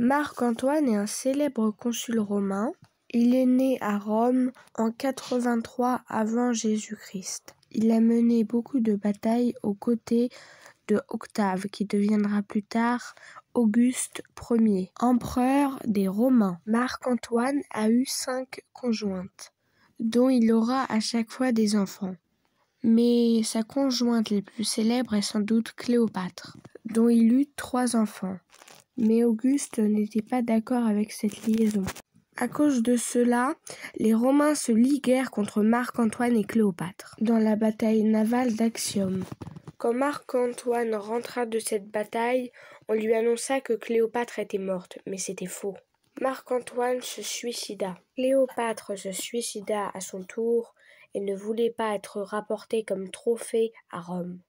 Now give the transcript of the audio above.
Marc-Antoine est un célèbre consul romain. Il est né à Rome en 83 avant Jésus-Christ. Il a mené beaucoup de batailles aux côtés de Octave, qui deviendra plus tard Auguste Ier, empereur des Romains. Marc-Antoine a eu cinq conjointes, dont il aura à chaque fois des enfants. Mais sa conjointe la plus célèbre est sans doute Cléopâtre, dont il eut trois enfants mais Auguste n'était pas d'accord avec cette liaison. À cause de cela, les Romains se liguèrent contre Marc-Antoine et Cléopâtre dans la bataille navale d'Axiom. Quand Marc-Antoine rentra de cette bataille, on lui annonça que Cléopâtre était morte, mais c'était faux. Marc-Antoine se suicida. Cléopâtre se suicida à son tour et ne voulait pas être rapportée comme trophée à Rome.